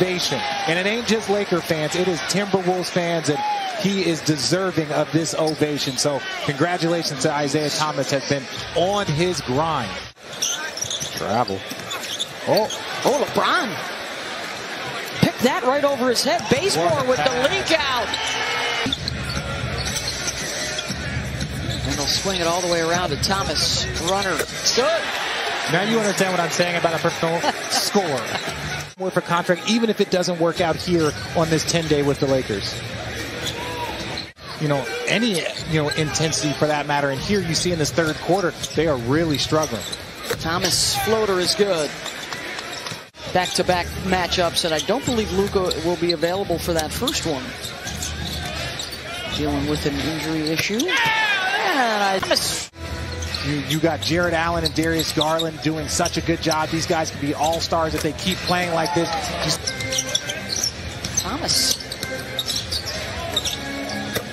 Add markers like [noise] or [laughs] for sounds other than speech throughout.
ovation. And it ain't just Laker fans, it is Timberwolves fans. And he is deserving of this ovation. So congratulations to Isaiah Thomas has been on his grind. Travel. Oh, oh, LeBron. Pick that right over his head. Bazemore with the leak out. And they'll swing it all the way around to Thomas. Runner. Good. Now you understand what I'm saying about a professional [laughs] scorer. More for contract, even if it doesn't work out here on this 10 day with the Lakers. You know, any, you know, intensity for that matter. And here you see in this third quarter, they are really struggling. Thomas floater is good. Back-to-back matchups, and I don't believe Luka will be available for that first one. Dealing with an injury issue. And I you, you got Jarrett Allen and Darius Garland doing such a good job. These guys can be all stars if they keep playing like this. Just Thomas.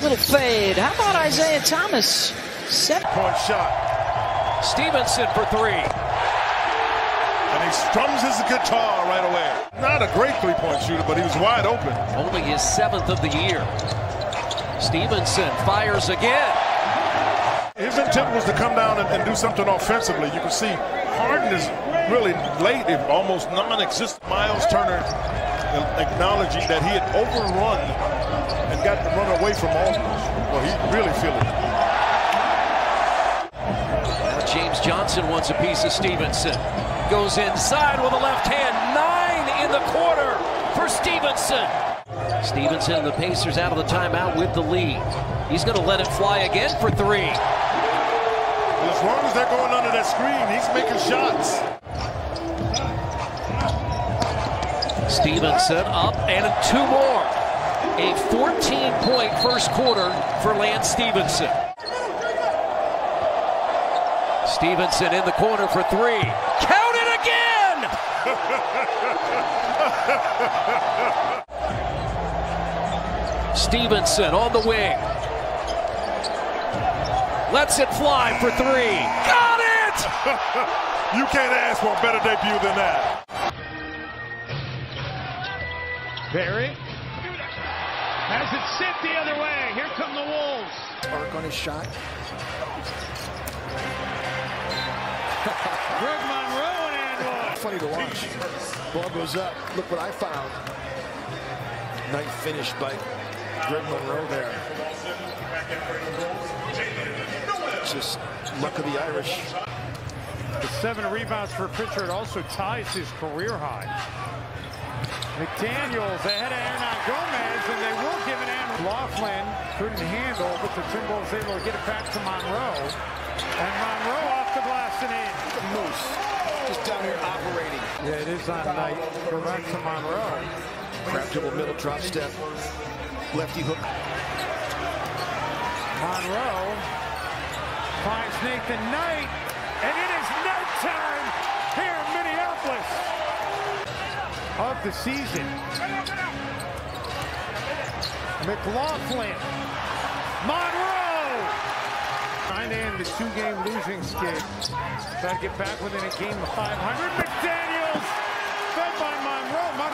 Little fade. How about Isaiah Thomas? Seven point shot. Stephenson for three. And he strums his guitar right away. Not a great three-point shooter, but he was wide open. Only his seventh of the year. Stephenson fires again. Was to come down and, and do something offensively. You can see Harden is really late, almost non-existent. Miles Turner acknowledging that he had overrun and got run away from Aldridge. Well, he really feeling it. James Johnson wants a piece of Stephenson. Goes inside with a left hand. Nine in the quarter for Stephenson. Stephenson, and the Pacers out of the timeout with the lead. He's going to let it fly again for three. As long as they're going under that screen, he's making shots. Stephenson up and two more. A 14-point first quarter for Lance Stephenson. Stephenson in the corner for three. Count it again! [laughs] Stephenson on the wing. Lets it fly for three. Got it! [laughs] you can't ask for a better debut than that. Barry has it sit the other way. Here come the Wolves. Arc on his shot. [laughs] Greg Monroe and one. Funny to watch. Ball goes up. Look what I found. Nice finish by Greg Monroe there. Just luck of the Irish. The seven rebounds for Pritchard also ties his career high. McDaniels ahead of Hernan Gomez, and they will give it in. Laughlin couldn't handle, but the Timberwolves able to get it back to Monroe. And Monroe off the blast and in. The Moose just down here operating. Yeah, it is on night. Go back to Monroe. Dribble, middle drop step. Lefty hook. Monroe finds Nathan Knight, and it is night time here in Minneapolis of the season. McLaughlin, Monroe, trying to end the two-game losing skid. Try to get back within a game of 500. McDaniel.